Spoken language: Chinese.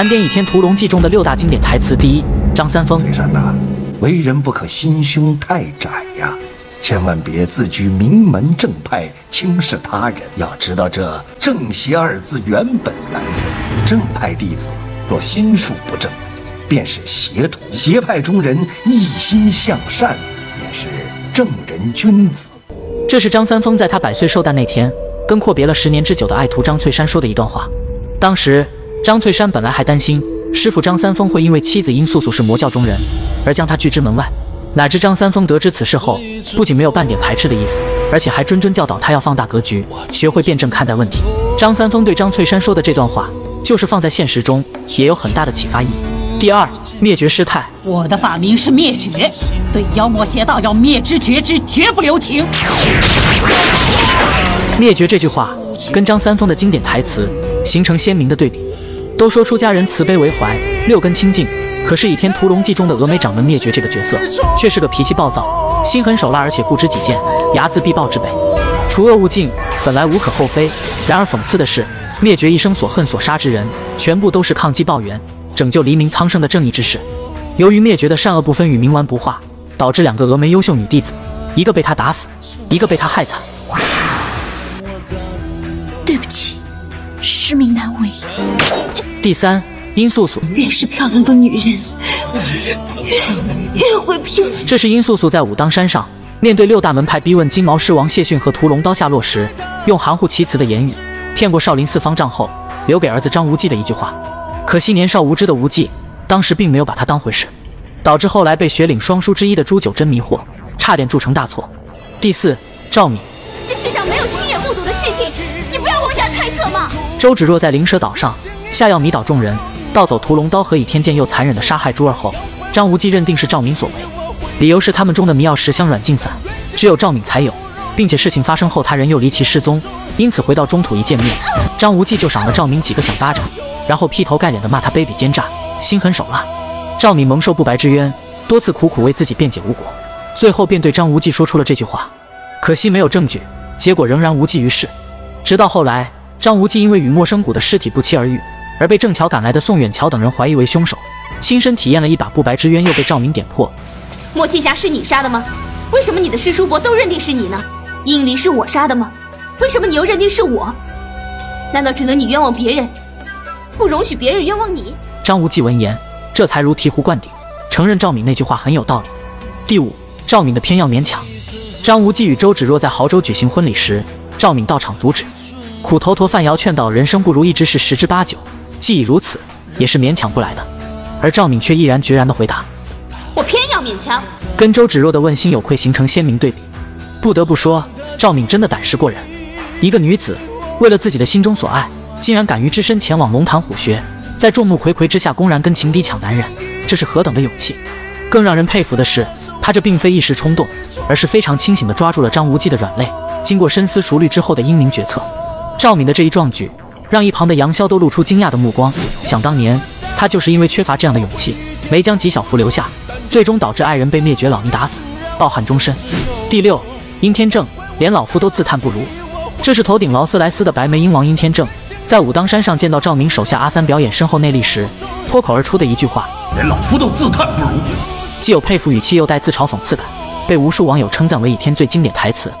盘点《倚天屠龙记》中的六大经典台词：第一，张三丰。崔山呐，为人不可心胸太窄呀，千万别自居名门正派，轻视他人。要知道这正邪二字原本难分，正派弟子若心术不正，便是邪徒；邪派中人一心向善，便是正人君子。这是张三丰在他百岁寿诞那天，跟阔别了十年之久的爱徒张翠山说的一段话。当时。张翠山本来还担心师傅张三丰会因为妻子殷素素是魔教中人而将他拒之门外，哪知张三丰得知此事后，不仅没有半点排斥的意思，而且还谆谆教导他要放大格局，学会辩证看待问题。张三丰对张翠山说的这段话，就是放在现实中也有很大的启发意义。第二，灭绝师太，我的法名是灭绝，对妖魔邪道要灭之绝之，绝不留情。灭绝这句话跟张三丰的经典台词形成鲜明的对比。都说出家人慈悲为怀，六根清净。可是《倚天屠龙记》中的峨眉掌门灭绝这个角色，却是个脾气暴躁、心狠手辣，而且固执己见、睚眦必报之辈。除恶务尽，本来无可厚非。然而讽刺的是，灭绝一生所恨所杀之人，全部都是抗击报怨、拯救黎明苍生的正义之士。由于灭绝的善恶不分与冥顽不化，导致两个峨眉优秀女弟子，一个被他打死，一个被他害惨。对不起，师命难违。第三，殷素素越是漂亮的女人，越越会骗。这是殷素素在武当山上面对六大门派逼问金毛狮王谢逊和屠龙刀下落时，用含糊其辞的言语骗过少林寺方丈后，留给儿子张无忌的一句话。可惜年少无知的无忌当时并没有把他当回事，导致后来被雪岭双姝之一的朱九真迷惑，差点铸成大错。第四，赵敏，这世上没有亲眼目睹的事情，你不要妄加猜测嘛。周芷若在灵蛇岛上。下药迷倒众人，盗走屠龙刀和倚天剑，又残忍地杀害珠儿后，张无忌认定是赵敏所为，理由是他们中的迷药十香软禁散只有赵敏才有，并且事情发生后他人又离奇失踪，因此回到中土一见面，张无忌就赏了赵敏几个响巴掌，然后劈头盖脸地骂他卑鄙奸诈、心狠手辣。赵敏蒙受不白之冤，多次苦苦为自己辩解无果，最后便对张无忌说出了这句话。可惜没有证据，结果仍然无济于事。直到后来，张无忌因为与莫生谷的尸体不期而遇。而被正巧赶来的宋远桥等人怀疑为凶手，亲身体验了一把不白之冤，又被赵明点破。莫青霞是你杀的吗？为什么你的师叔伯都认定是你呢？殷离是我杀的吗？为什么你又认定是我？难道只能你冤枉别人，不容许别人冤枉你？张无忌闻言，这才如醍醐灌顶，承认赵敏那句话很有道理。第五，赵敏的偏要勉强。张无忌与周芷若在亳州举行婚礼时，赵敏到场阻止，苦头陀范瑶劝道人生不如意之事十之八九。既已如此，也是勉强不来的。而赵敏却毅然决然地回答：“我偏要勉强。”跟周芷若的问心有愧形成鲜明对比。不得不说，赵敏真的胆识过人。一个女子为了自己的心中所爱，竟然敢于只身前往龙潭虎穴，在众目睽睽之下公然跟情敌抢男人，这是何等的勇气！更让人佩服的是，她这并非一时冲动，而是非常清醒地抓住了张无忌的软肋，经过深思熟虑之后的英明决策。赵敏的这一壮举。让一旁的杨逍都露出惊讶的目光。想当年，他就是因为缺乏这样的勇气，没将纪晓芙留下，最终导致爱人被灭绝老尼打死，抱憾终身。第六，殷天正连老夫都自叹不如。这是头顶劳斯莱斯的白眉鹰王殷天正，在武当山上见到赵敏手下阿三表演身后内力时，脱口而出的一句话：连老夫都自叹不如。既有佩服语气，又带自嘲讽刺感，被无数网友称赞为倚天最经典台词。